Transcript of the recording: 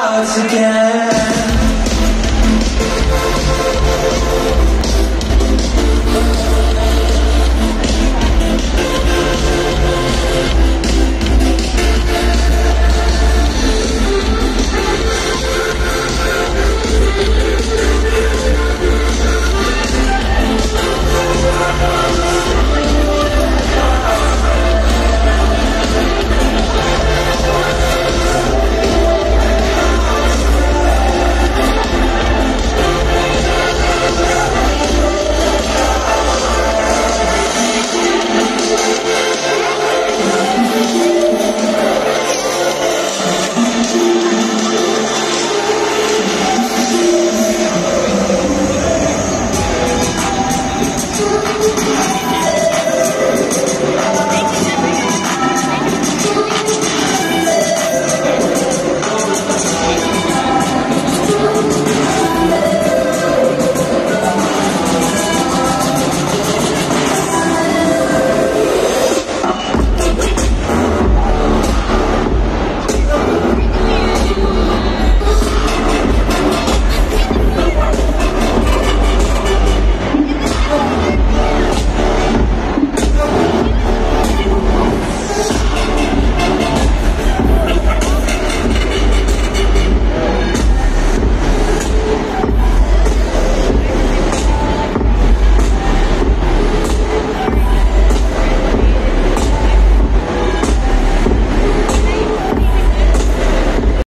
clouds again.